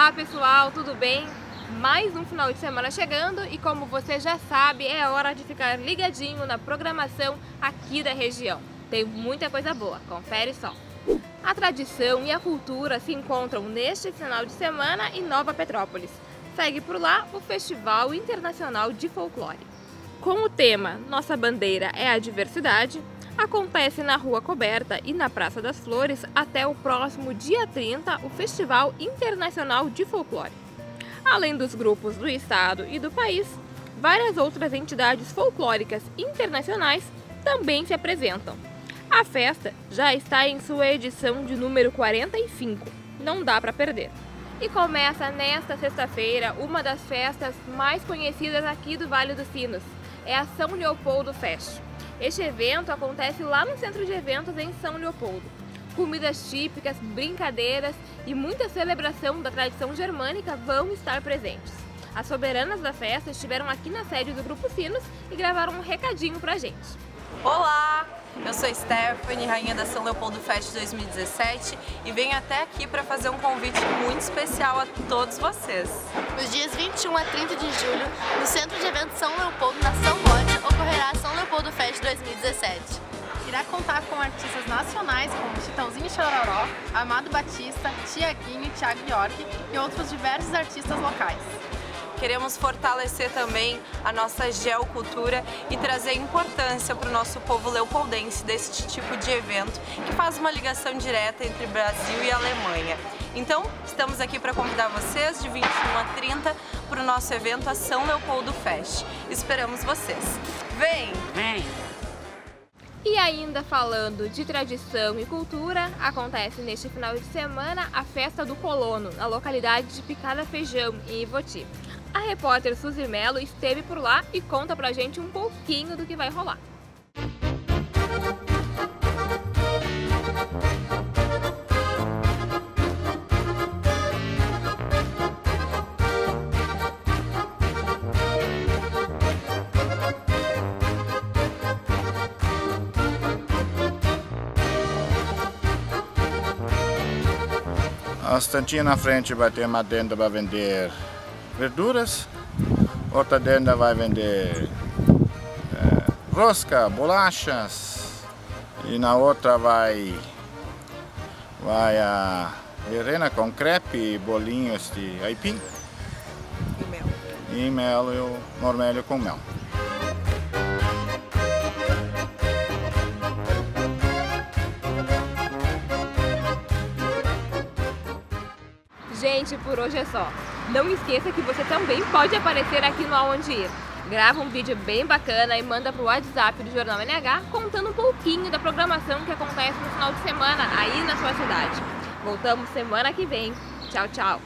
Olá pessoal, tudo bem? Mais um final de semana chegando e como você já sabe, é hora de ficar ligadinho na programação aqui da região. Tem muita coisa boa, confere só. A tradição e a cultura se encontram neste final de semana em Nova Petrópolis. Segue por lá o Festival Internacional de Folclore. Com o tema Nossa Bandeira é a Diversidade, acontece na Rua Coberta e na Praça das Flores até o próximo dia 30 o Festival Internacional de Folclore. Além dos grupos do estado e do país, várias outras entidades folclóricas internacionais também se apresentam. A festa já está em sua edição de número 45, não dá para perder. E começa nesta sexta-feira uma das festas mais conhecidas aqui do Vale dos Sinos, é a São Leopoldo Fest. Este evento acontece lá no centro de eventos em São Leopoldo. Comidas típicas, brincadeiras e muita celebração da tradição germânica vão estar presentes. As soberanas da festa estiveram aqui na sede do Grupo Sinos e gravaram um recadinho pra gente. Olá! Eu sou Stephanie, rainha da São Leopoldo Fest 2017 e venho até aqui para fazer um convite muito especial a todos vocês. Nos dias 21 a 30 de julho, no Centro de Eventos São Leopoldo, na nacionais como Chitãozinho e Chororó, Amado Batista, Tiaguinho, Thiago York e outros diversos artistas locais. Queremos fortalecer também a nossa geocultura e trazer importância para o nosso povo leopoldense deste tipo de evento que faz uma ligação direta entre Brasil e Alemanha. Então, estamos aqui para convidar vocês de 21 a 30 para o nosso evento a São Leopoldo Fest. Esperamos vocês. Vem! Vem! E ainda falando de tradição e cultura, acontece neste final de semana a Festa do Colono, na localidade de Picada Feijão, em Ivoti. A repórter Suzy Mello esteve por lá e conta pra gente um pouquinho do que vai rolar. A estantinha na frente vai ter uma tenda para vender verduras, outra tenda vai vender é, rosca, bolachas e na outra vai vai a verena com crepe, bolinhos de aipim E mel. e mel e o mormelho com mel. Gente, por hoje é só. Não esqueça que você também pode aparecer aqui no Aonde Ir. Grava um vídeo bem bacana e manda pro WhatsApp do Jornal NH contando um pouquinho da programação que acontece no final de semana aí na sua cidade. Voltamos semana que vem. Tchau, tchau!